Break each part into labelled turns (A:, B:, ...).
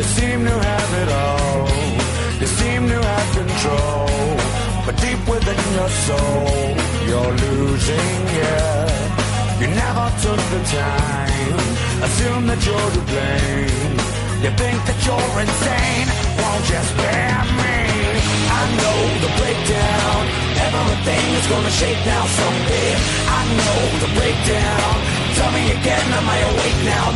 A: You seem to have it all. You seem to have control. But deep within your soul, you're losing, yeah. You never took the time. Assume that you're to blame. You think that you're insane. Won't you spare me? I know the breakdown. Everything is gonna shake now someday. I know the breakdown. Tell me again, am I awake now?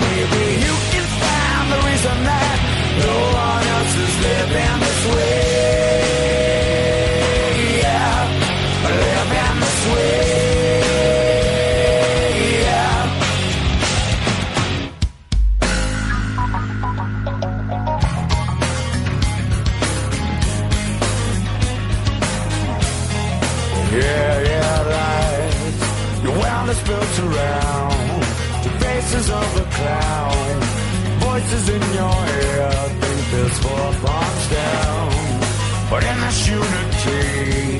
A: Your built around the faces of a clown. Voices in your ear think there's four blocks down. But in this unity,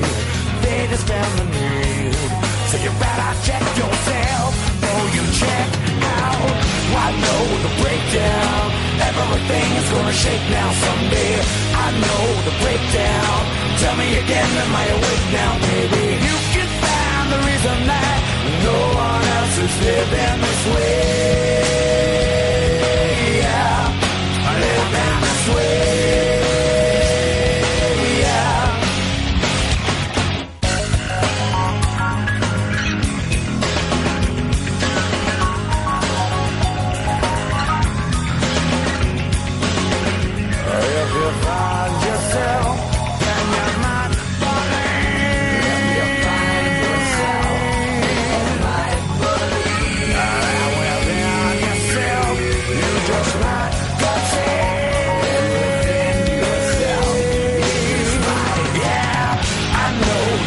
A: they just found the need. So you better check yourself before you check out. I know the breakdown. Everything is gonna shake now someday. I know the breakdown. Tell me again, am I awake now, baby? You living this way.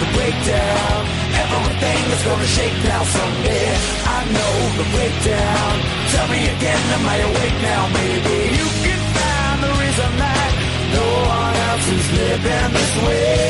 A: The breakdown. Everything is gonna shake now someday. I know the breakdown. Tell me again, am I awake now, maybe? You can find the reason that no one else is living this way.